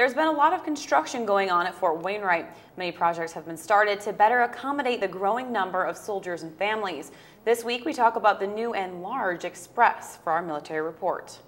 There's been a lot of construction going on at Fort Wainwright. Many projects have been started to better accommodate the growing number of soldiers and families. This week we talk about the new and large Express for our military report.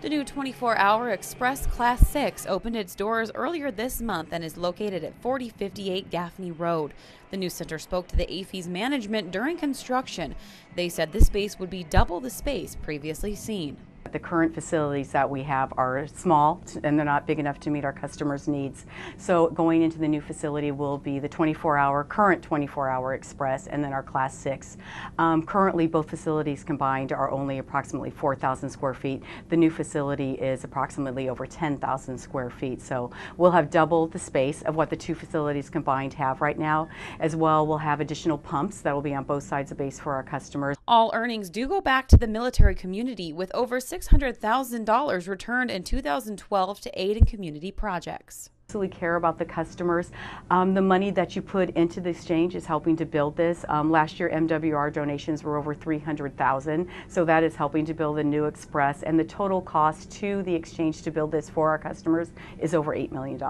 The new 24-hour Express Class 6 opened its doors earlier this month and is located at 4058 Gaffney Road. The new center spoke to the AAFES management during construction. They said this space would be double the space previously seen. The current facilities that we have are small and they're not big enough to meet our customers' needs. So going into the new facility will be the 24-hour, current 24-hour express and then our class 6. Um, currently both facilities combined are only approximately 4,000 square feet. The new facility is approximately over 10,000 square feet. So we'll have double the space of what the two facilities combined have right now. As well, we'll have additional pumps that will be on both sides of base for our customers. All earnings do go back to the military community with over 6 $600,000 returned in 2012 to aid in community projects really care about the customers. Um, the money that you put into the exchange is helping to build this. Um, last year MWR donations were over 300,000 so that is helping to build the new express and the total cost to the exchange to build this for our customers is over $8 million.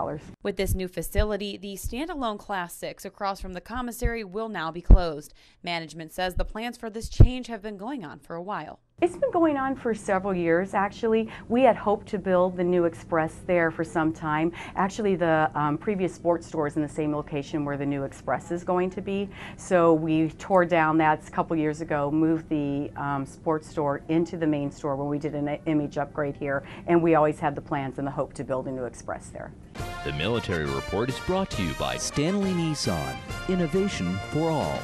With this new facility, the standalone Class 6 across from the commissary will now be closed. Management says the plans for this change have been going on for a while. It's been going on for several years actually. We had hoped to build the new Express there for some time. Actually the um, previous sports store in the same location where the new Express is going to be. So we tore down that a couple years ago, moved the um, sports store into the main store when we did an image upgrade here and we always had the plans and the hope to build a new Express there. The Military Report is brought to you by Stanley Nissan. Innovation for all.